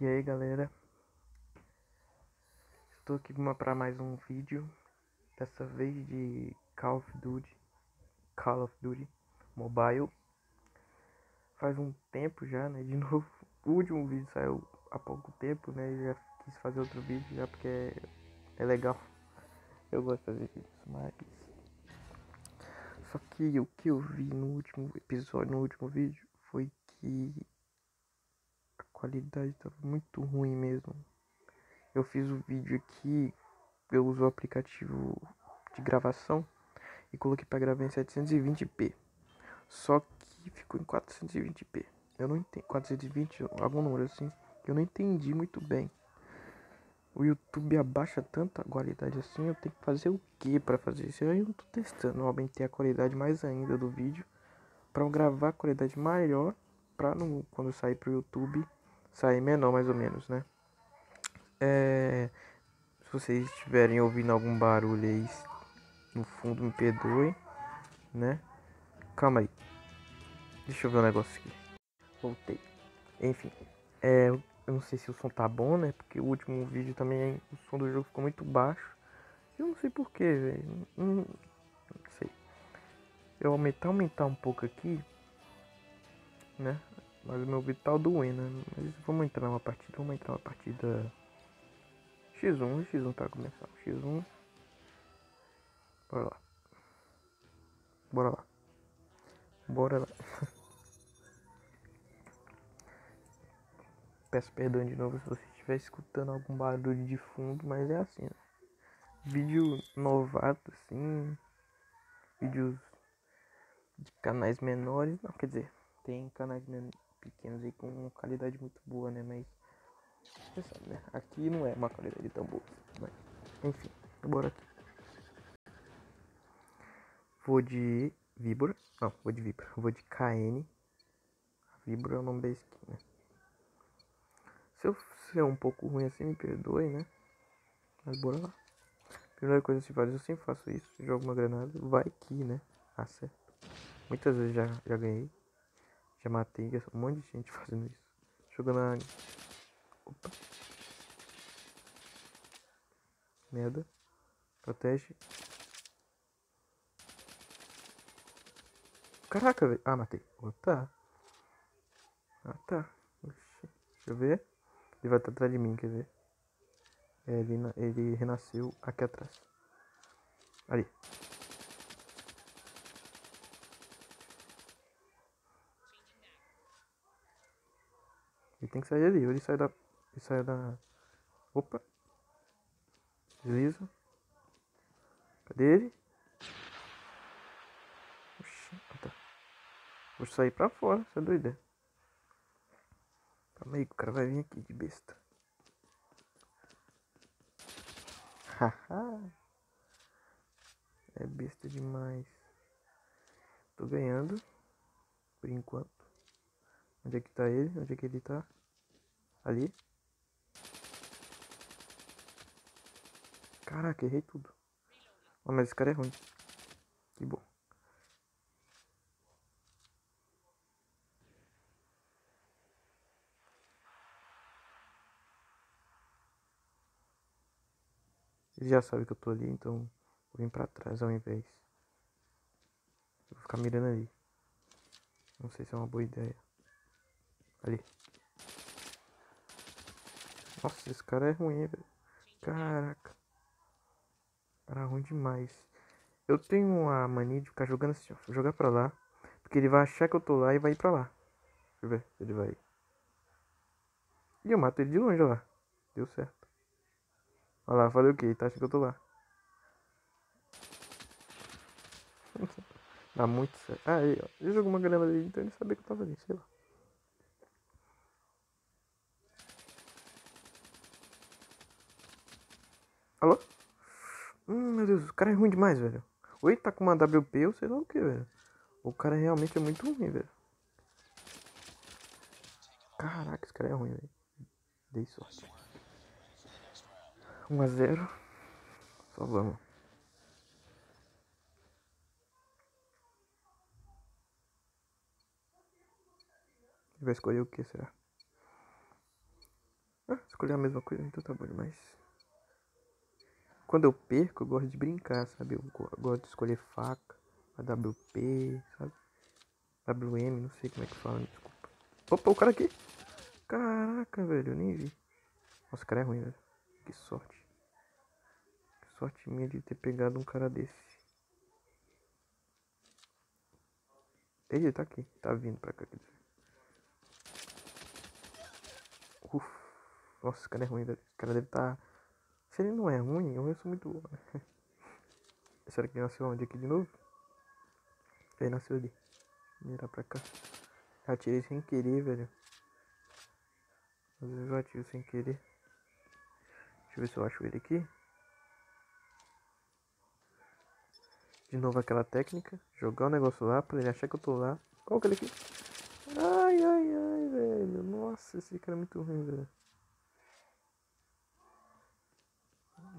E aí galera, estou aqui para mais um vídeo, dessa vez de Call of Duty, Call of Duty Mobile. Faz um tempo já, né, de novo, o último vídeo saiu há pouco tempo, né, eu já quis fazer outro vídeo já porque é, é legal, eu gosto de fazer vídeos, mas... Só que o que eu vi no último episódio, no último vídeo, foi que qualidade estava muito ruim mesmo. Eu fiz o vídeo aqui, eu uso o aplicativo de gravação e coloquei para gravar em 720p. Só que ficou em 420p. Eu não entendi, 420, algum número assim, eu não entendi muito bem. O YouTube abaixa tanto a qualidade assim, eu tenho que fazer o que para fazer isso? Eu não tô testando, eu aumentei a qualidade mais ainda do vídeo para gravar a qualidade maior para quando sair pro YouTube sair menor mais ou menos, né? É, se vocês estiverem ouvindo algum barulho aí no fundo, me perdoem, né? Calma aí. Deixa eu ver um negócio aqui. Voltei. Enfim, é, eu não sei se o som tá bom, né? Porque o último vídeo também o som do jogo ficou muito baixo. Eu não sei porquê, velho. Não, não, sei. Eu aumentar, aumentar um pouco aqui, né? Mas o meu vídeo tá doendo, né? Mas vamos entrar numa partida, vamos entrar numa partida X1, X1 para começar. X1. Bora lá. Bora lá. Bora lá. Peço perdão de novo se você estiver escutando algum barulho de fundo, mas é assim, né? Vídeo novato, assim. Vídeos de canais menores. Não, quer dizer, tem canais menores pequenos aí com qualidade muito boa, né? Mas você sabe, né? Aqui não é uma qualidade tão boa. Mas, enfim, bora aqui. Vou de Vibra. Não, vou de Vibra. Vou de KN. Vibra é o nome da skin, né? Se eu ser um pouco ruim assim, me perdoe, né? Mas bora lá. Primeira coisa que se faz, eu sempre faço isso. Jogo uma granada, vai que, né? Acerto. Muitas vezes já, já ganhei. Já matei um monte de gente fazendo isso. Jogando a. Opa. Merda. Protege. Caraca, velho. Ah, matei. Oh, tá. Ah, tá. Oxi. Deixa eu ver. Ele vai estar atrás de mim, quer ver? É, ele, ele renasceu aqui atrás. Ali. Tem que sair ali, ou ele sai da. Ele sai da. Opa! Desliza. Cadê ele? Oxi, tá. Vou sair pra fora, você é doida. Calma aí, o cara vai vir aqui de besta. Haha. é besta demais. Tô ganhando. Por enquanto. Onde é que tá ele? Onde é que ele tá? Ali. Caraca, errei tudo. Oh, mas esse cara é ruim. Que bom. Ele já sabe que eu tô ali, então vou vir pra trás ao invés. Vou ficar mirando ali. Não sei se é uma boa ideia. Ali. Nossa, esse cara é ruim, velho. Caraca. Cara ruim demais. Eu tenho uma mania de ficar jogando assim, ó. Jogar pra lá. Porque ele vai achar que eu tô lá e vai ir pra lá. Deixa eu ver ele vai. E eu mato ele de longe, ó lá. Deu certo. Olha lá, falei o que? Tá achando que eu tô lá. Dá muito certo. Ah, aí, ó. Ele jogou uma granada ali, então ele sabia que eu tava ali, sei lá. Alô? Hum, meu Deus, o cara é ruim demais, velho. Ou ele tá com uma WP ou sei lá o que, velho. O cara realmente é muito ruim, velho. Caraca, esse cara é ruim, velho. Dei sorte. 1 a 0 Só vamos. Ele vai escolher o que será? escolher a mesma coisa, então tá bom demais. Quando eu perco, eu gosto de brincar, sabe? Eu gosto de escolher faca, a WP, sabe? WM, não sei como é que fala, desculpa. Opa, o cara aqui! Caraca, velho, eu nem vi. Nossa, o cara é ruim, velho. Que sorte. Que sorte minha de ter pegado um cara desse. Ele tá aqui, tá vindo pra cá, quer. Uf. Nossa, esse cara é ruim, velho. Esse cara deve. Tá... Se ele não é ruim, eu sou muito bom. Será que ele nasceu onde aqui de novo? Ele nasceu ali. Mirar pra cá. Atirei sem querer, velho. Às vezes eu atiro sem querer. Deixa eu ver se eu acho ele aqui. De novo aquela técnica. Jogar o negócio lá pra ele achar que eu tô lá. Qual que ele aqui? Ai, ai, ai, velho. Nossa, esse cara é muito ruim, velho.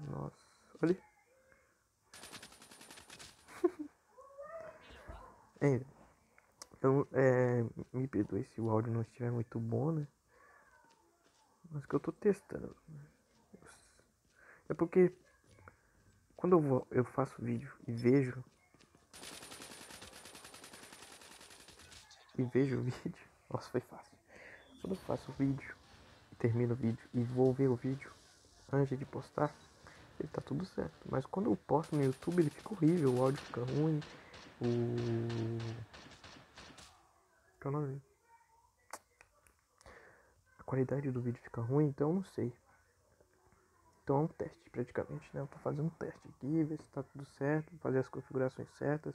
Nossa, olha. é, então, é, me perdoe se o áudio não estiver muito bom, né? Mas que eu tô testando. É porque quando eu, vou, eu faço vídeo e vejo e vejo o vídeo, nossa, foi fácil. Quando eu faço o vídeo, termino o vídeo e vou ver o vídeo antes de postar, tá tudo certo. Mas quando eu posto no YouTube, ele fica horrível, o áudio fica ruim, o. Que é o nome? A qualidade do vídeo fica ruim, então eu não sei. Então é um teste praticamente, né? Eu tô fazendo um teste aqui, ver se tá tudo certo, fazer as configurações certas.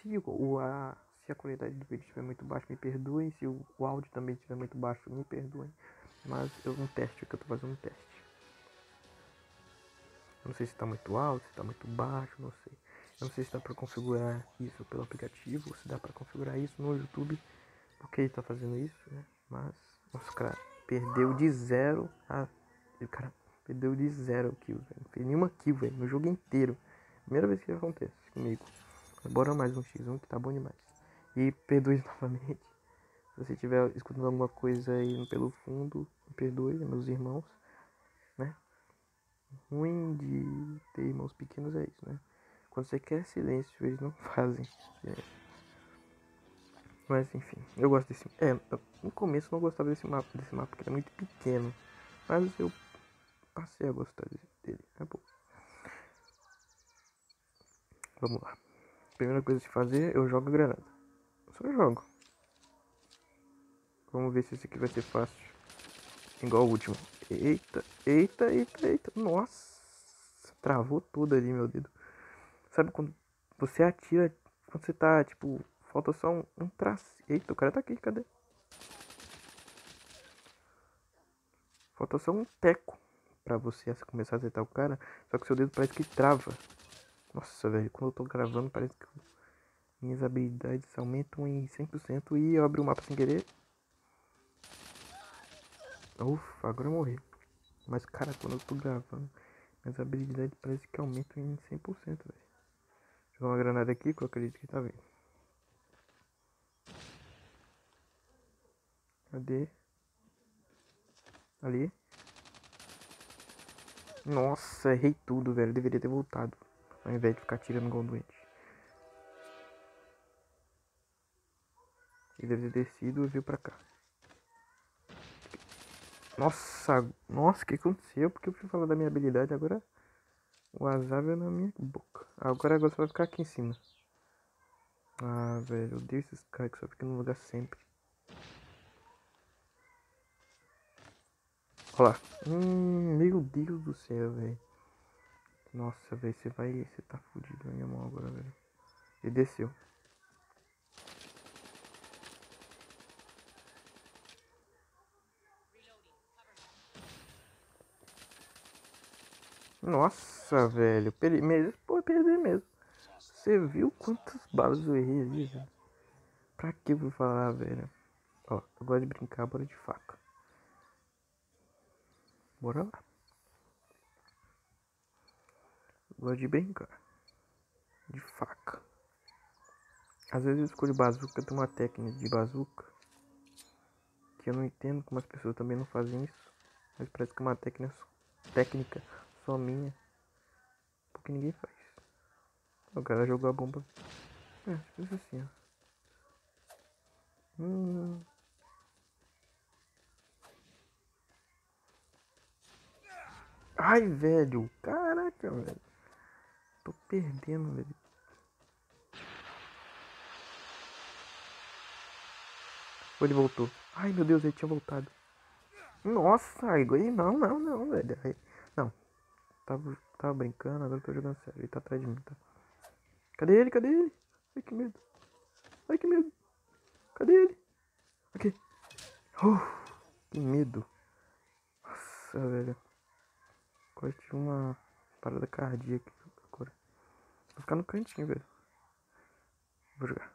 Se o, a, se a qualidade do vídeo estiver muito baixa, me perdoem. Se o, o áudio também estiver muito baixo, me perdoem. Mas eu um teste que eu tô fazendo um teste. Não sei se está muito alto, se está muito baixo, não sei. Eu não sei se dá para configurar isso pelo aplicativo, se dá para configurar isso no YouTube, porque ele está fazendo isso, né? Mas, nossa, cara, perdeu de zero a. O cara perdeu de zero kills, velho. Não fez nenhuma kill, velho, no jogo inteiro. Primeira vez que isso acontece comigo. Bora mais um X1 que tá bom demais. E perdoe novamente. Se você estiver escutando alguma coisa aí pelo fundo, perdoe, meus irmãos, né? Ruim de ter irmãos pequenos é isso, né? Quando você quer silêncio, eles não fazem silêncio. Mas enfim, eu gosto desse. É, no começo eu não gostava desse mapa, desse mapa porque era muito pequeno. Mas eu passei a gostar dele. É bom. Vamos lá. Primeira coisa se fazer, eu jogo granada. Só jogo. Vamos ver se esse aqui vai ser fácil. Igual o último. Eita, eita, eita, eita. Nossa, travou tudo ali, meu dedo. Sabe quando você atira, quando você tá, tipo, falta só um, um traço. Eita, o cara tá aqui, cadê? Falta só um teco pra você começar a acertar o cara. Só que seu dedo parece que trava. Nossa, velho, quando eu tô gravando parece que minhas habilidades aumentam em 100% e eu abri o mapa sem querer. Ufa, agora eu morri. Mas, cara, quando eu tô gravando, minhas habilidades parece que aumentam em 100%, velho. Jogar uma granada aqui que eu acredito que tá vendo. Cadê? Ali. Nossa, errei tudo, velho. Deveria ter voltado. Ao invés de ficar tirando igual doente. Ele deve ter descido e veio pra cá. Nossa, nossa, o que aconteceu? Porque eu fui falar da minha habilidade agora. O azar veio na minha boca. Agora agora vai ficar aqui em cima. Ah, velho, eu odeio esses caras que só ficam no lugar sempre. Olha lá. Hum, meu Deus do céu, velho. Nossa, velho, você vai. Você tá fudido na minha mão agora, velho. Ele desceu. Nossa, velho. Mesmo. Pô, perdi mesmo. Você viu quantas balas eu errei ali, velho? Pra que eu vou falar, velho? Ó, eu gosto de brincar, bora de faca. Bora lá. Eu gosto de brincar. De faca. Às vezes eu escolho bazuca, tem uma técnica de bazuca. Que eu não entendo como as pessoas também não fazem isso. Mas parece que é uma técnica, técnica só minha. Porque ninguém faz. O cara jogou a bomba. É, fez assim, ó. Hum. Ai, velho. Caraca, velho. Tô perdendo, velho. Ele voltou? Ai, meu Deus, ele tinha voltado. Nossa, aí não, não, não, velho. Tava, tava brincando, agora tô jogando sério. Ele tá atrás de mim, tá? Cadê ele? Cadê ele? Ai, que medo. Ai, que medo. Cadê ele? Aqui. Uh, que medo. Nossa, velho. Quase tive uma parada cardíaca agora. Vou ficar no cantinho, velho. Vou jogar.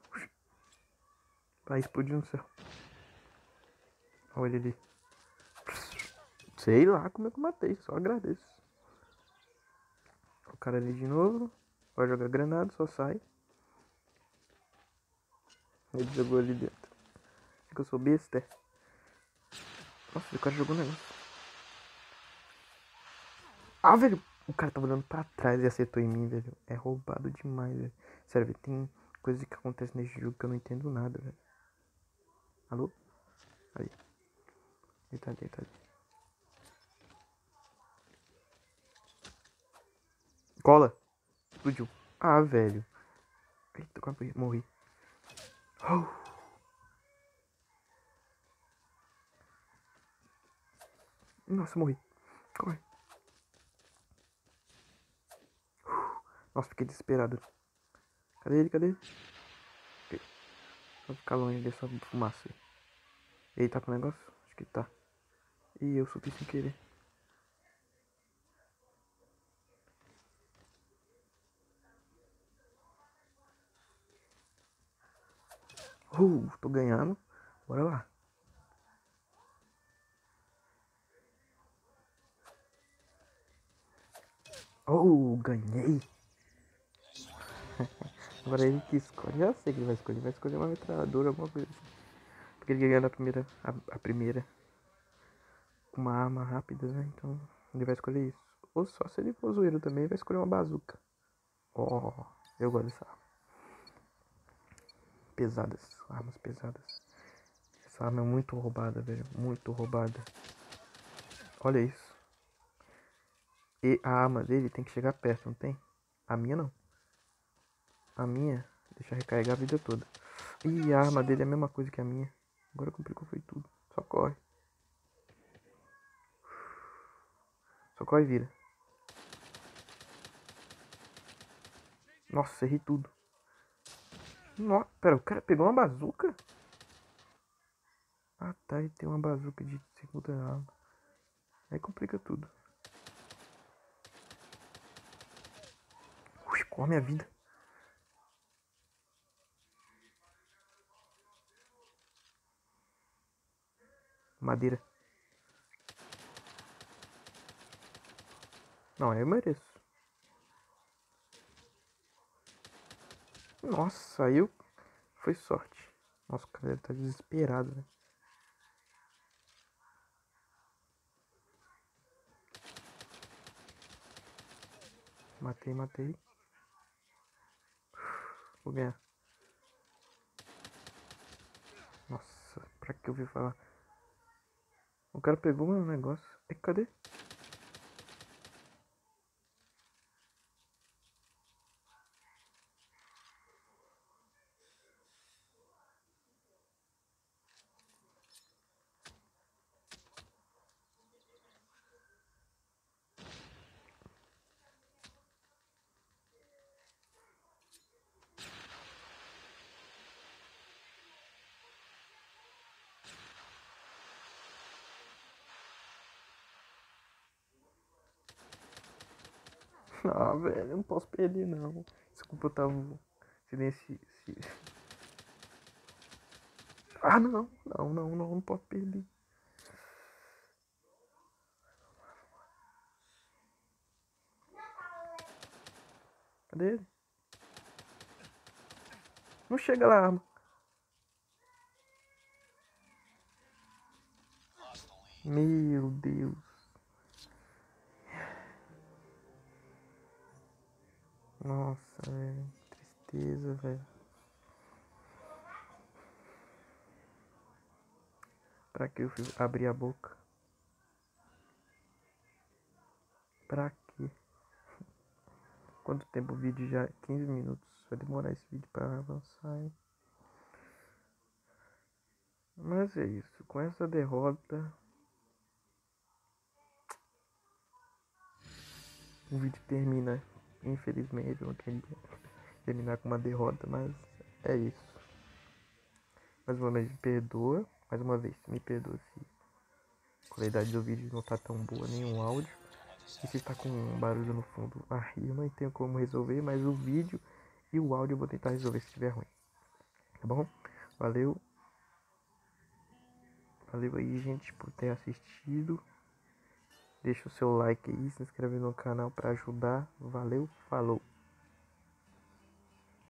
Vai explodir no céu. Olha ele ali. Sei lá como é que eu matei, só agradeço. O cara ali de novo. Vai jogar granada, só sai. Ele jogou ali dentro. Que eu sou besta. é? Nossa, o cara jogou um negócio. Ah, velho. O cara tava olhando pra trás e acertou em mim, velho. É roubado demais, velho. Sério, velho. Tem coisas que acontecem nesse jogo que eu não entendo nada, velho. Alô? Aí. Ele tá ali, ele tá ali. Cola. Explodiu. Ah, velho. Eita, quase morri. Oh. Nossa, morri. Corre. Nossa, fiquei desesperado. Cadê ele? Cadê ele? Okay. Só ficar longe dessa fumaça. Ele tá com o negócio? Acho que tá. Ih, eu subi sem querer. Uh, tô ganhando. Bora lá. Oh, ganhei. Agora ele que escolhe. Já sei que ele vai escolher. Vai escolher uma metralhadora, alguma coisa assim. Porque ele ganhou na primeira. A, a primeira. Uma arma rápida, né? Então ele vai escolher isso. Ou só se ele for zoeiro também, vai escolher uma bazuca. Oh, eu gosto dessa arma. Pesadas, armas pesadas. Essa arma é muito roubada, velho. Muito roubada. Olha isso. E a arma dele tem que chegar perto, não tem? A minha não. A minha deixa recarregar a vida toda. E a arma dele é a mesma coisa que a minha. Agora complicou foi tudo. Só corre. Só corre e vira. Nossa, errei tudo. Nossa, pera, o cara pegou uma bazuca? Ah tá, e tem uma bazuca de segunda arma. Aí complica tudo. Ui, qual a vida? Madeira. Não, eu mereço. Nossa, aí eu... Foi sorte. Nossa, o cara tá desesperado, né? Matei, matei. Vou ganhar. Nossa, pra que eu vi falar? O cara pegou meu negócio. E cadê? Ah, velho, eu não posso perder não. Desculpa, eu tava silencio. Ah, não, não, não, não, não posso perder. Cadê ele? Não chega lá, arma. Meu Deus. Nossa, velho. Tristeza, velho. Pra que eu abrir a boca? Pra quê? Quanto tempo o vídeo já? 15 minutos. Vai demorar esse vídeo pra avançar, hein? Mas é isso. Com essa derrota. O vídeo termina. Infelizmente, eu não queria terminar com uma derrota, mas é isso. Mais uma vez, me perdoa. Mais uma vez, me perdoa se a qualidade do vídeo não tá tão boa, nem o áudio. E se tá com um barulho no fundo, ah, eu não tenho como resolver, mas o vídeo e o áudio eu vou tentar resolver se estiver ruim. Tá bom? Valeu. Valeu aí, gente, por ter assistido. Deixa o seu like aí, se inscreve no canal para ajudar. Valeu, falou.